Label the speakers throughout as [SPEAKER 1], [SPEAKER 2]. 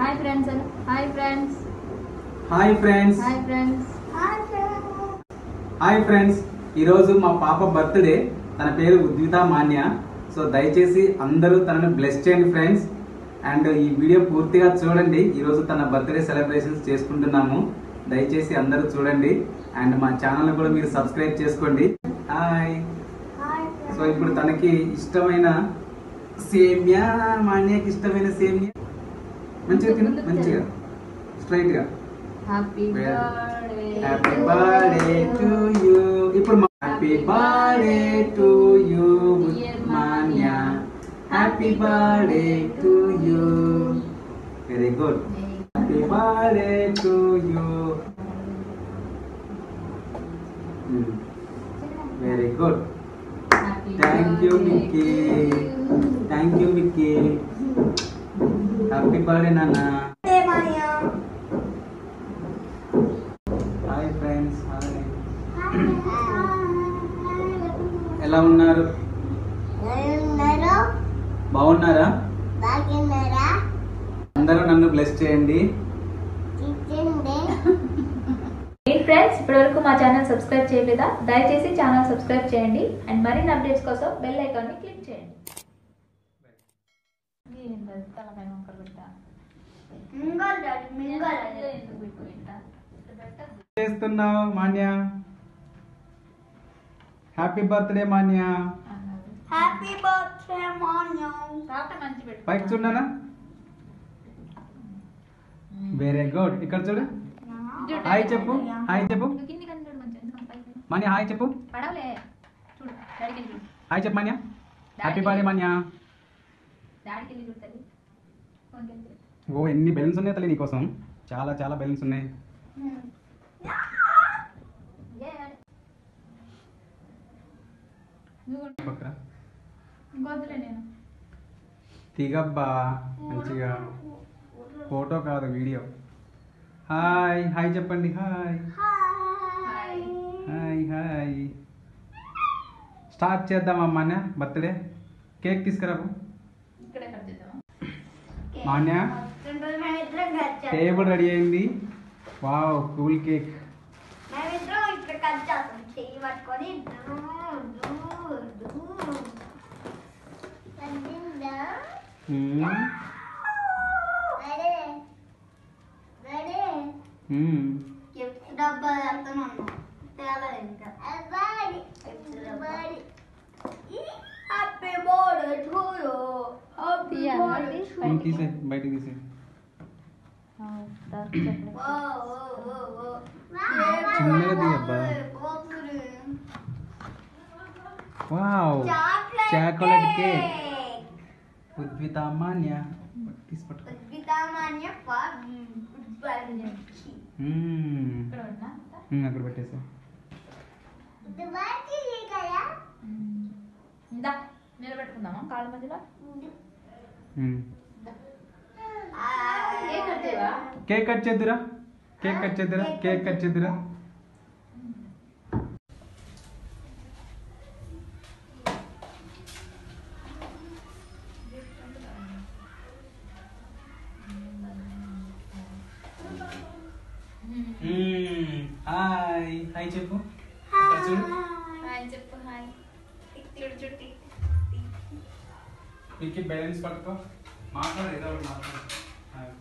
[SPEAKER 1] Hi friends hi friends
[SPEAKER 2] hi friends
[SPEAKER 1] hi friends
[SPEAKER 2] hi friends ఈరోజు మా పాప birthday. తన పేరు ఉద్విత మాన్య. సో దయచేసి అందరూ తనను బ్లెస్ చేయండి ఫ్రెండ్స్ అండ్ ఈ వీడియో పూర్తిగా చూడండి. ఈరోజు తన బర్త్డే సెలబ్రేషన్స్ చేసుకుంటున్నాము. దయచేసి అందరూ చూడండి. అండ్ మా ఛానల్ కూడా మీరు సబ్స్క్రైబ్ చేసుకోండి. హాయ్ సో ఇప్పుడు తనకి ఇష్టమైన సేమియా మాన్యకి ఇష్టమైన సేమియా. మంచిగా తిను మంచిగా స్ట్రైట్గా
[SPEAKER 1] happy
[SPEAKER 2] Well,
[SPEAKER 1] birthday
[SPEAKER 2] happy birthday to you ఇప్పుడు happy birthday to you Manya happy birthday to you very good happy birthday to you very good thank you Mickey thank you Mickey happy birthday నాన్న hi friends hi ఎలా ఉన్నారు? బాగున్నారా? అందరూ నన్ను bless చేయండి.
[SPEAKER 1] Friends ఇప్పటివరకు మా ఛానల్ సబ్స్క్రైబ్ చేయలేదా? దయచేసి ఛానల్ సబ్స్క్రైబ్ చేయండి. అండ్ మరిన్ని అప్డేట్స్ కోసం బెల్ ఐకాన్ని క్లిక్ చేయండి. తలకాయ పెట్టా?
[SPEAKER 2] చేస్తున్నావు Manya? Happy birthday
[SPEAKER 1] Manya.
[SPEAKER 3] Happy birthday మాన్యం.
[SPEAKER 1] తాత మంచి పెట్టు.
[SPEAKER 2] పైకి చూడనా? వెరీ గుడ్ ఇక్కడ చూడు. హాయ్ చెప్పు. హాయ్ చెప్పు? మాన్య హాయ్ చెప్పు. హాయ్ చెప్పు మాన్య. Happy birthday Manya. ఓ ఎన్ని బెలూన్స్ ఉన్నాయి తల్లి నీకోసం? చాలా చాలా బెలూన్స్ ఉన్నాయి. తీగబ్బా మంచిగా. ఫోటో కాదు వీడియో. హాయ్ హాయ్ చెప్పండి హాయ్.
[SPEAKER 1] హాయ్.
[SPEAKER 2] హాయ్ స్టార్ట్ చేద్దాం అమ్మాన్య బర్త్డే. కేక్ తీసుకురాబు మాన్య? టేబుల్ రెడీ అయింది.
[SPEAKER 3] Wow cool cake. డబ్బా happy birthday to you. Pinky से बैठी
[SPEAKER 1] किसे
[SPEAKER 3] चिल्ले
[SPEAKER 1] का
[SPEAKER 2] दिया हाँ, अब्बा। Wow chocolate cake. Udvita Manya. किस पट उद्विता मान्या पर
[SPEAKER 1] हम्म। हम्म
[SPEAKER 2] अगर बैठे से।
[SPEAKER 1] दुबारा की ये गया
[SPEAKER 2] हम्म।
[SPEAKER 1] दा मेरे बैठ
[SPEAKER 2] को ना काल मजला కట్ చేద్దురా కేక్ కట్ చేద్దురా మ్మ్. హాయ్ హాయ్ చెప్పు ఇక్కడ చూడు
[SPEAKER 1] హాయ్ చెప్పు హాయ్ చూడు చూడు
[SPEAKER 2] మీకు బ్యాలెన్స్ పట్టుకో మాట్లాడు ఏదో ఒకటి మాట్లాడు హాయ్.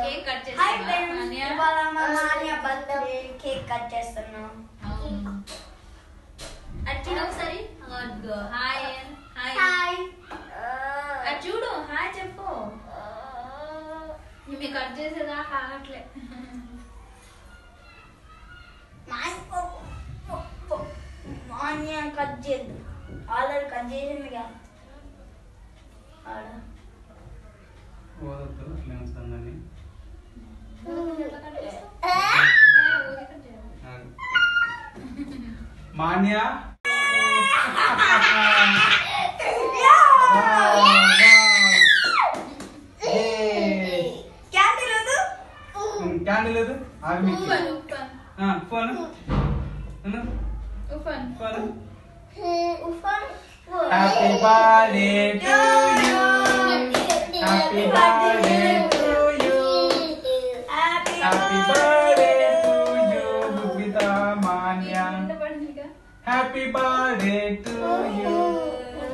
[SPEAKER 1] కేక్ కట్ చేసి
[SPEAKER 3] హాయ్ ఫ్రెండ్స్ ఇవాళ మా నాన్న బర్త్డే కేక్ కట్ చేస్తున్నాం
[SPEAKER 1] అది చూడు ఒకసారి అదిగో హాయ్ హాయ్
[SPEAKER 3] హాయ్
[SPEAKER 1] అది చూడు హాయ్ చెప్పు ఇవి కట్ చేసేదా కావట్లే
[SPEAKER 3] నాన్న కట్ చేయద్దు ఆల్రెడీ కట్ చేసింది కదా.
[SPEAKER 2] ఓదొద్దు. Manya? To you happy birthday to you happy birthday to you గుబ్బిత Manya happy birthday to you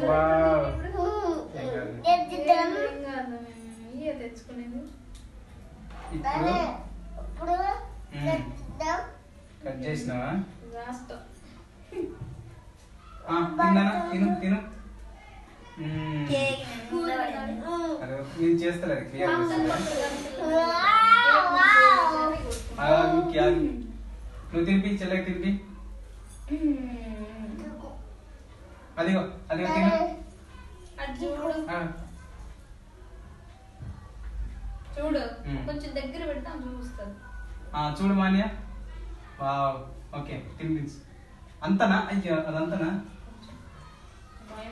[SPEAKER 2] wow
[SPEAKER 1] తెచ్చుకునేది
[SPEAKER 2] ఇప్పుడు కట్ చేసినావా? ఆ, తిన్నానా? తిను తిను. అరే నేను చేస్తలేదు క్లియర్ నువ్వు తినిపి చెల్లెకి తినిపి. అదిగో అదిగో తిను.
[SPEAKER 1] చూడు. కొంచెం దగ్గర పెడతాం చూస్తుంది
[SPEAKER 2] ఆ, చూడు మాన్య. వావ్ ఓకే తినిపించు. అంతనా? అయ్యో అదంతనా?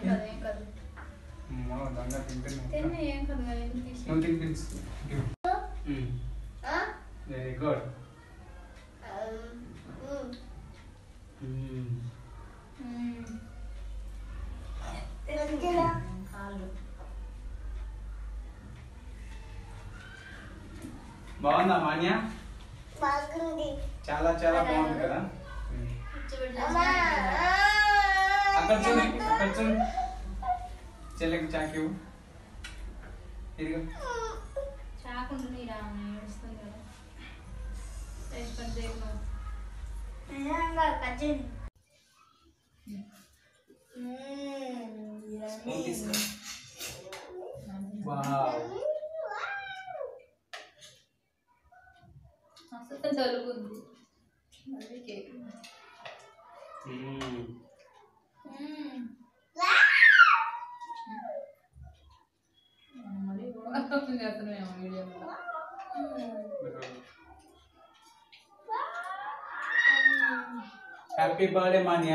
[SPEAKER 1] కాదు ఏం కాదు.
[SPEAKER 2] వెరీ గుడ్ బాగుందా మాన్య? చాలా చాలా బాగుంది కదా? అక్కడ చూడు అక్కడ చూడు. చెల్లెకి చాకి ఇదిగో
[SPEAKER 1] చాకుండా నీరా ఏడుస్తుంది
[SPEAKER 2] happy birthday Manya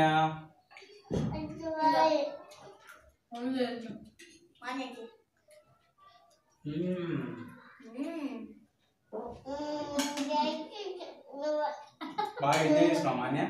[SPEAKER 1] open చేయొచ్చు
[SPEAKER 2] మ్మ్. బాగా ఎంజాయ్ చేసినావు మాన్య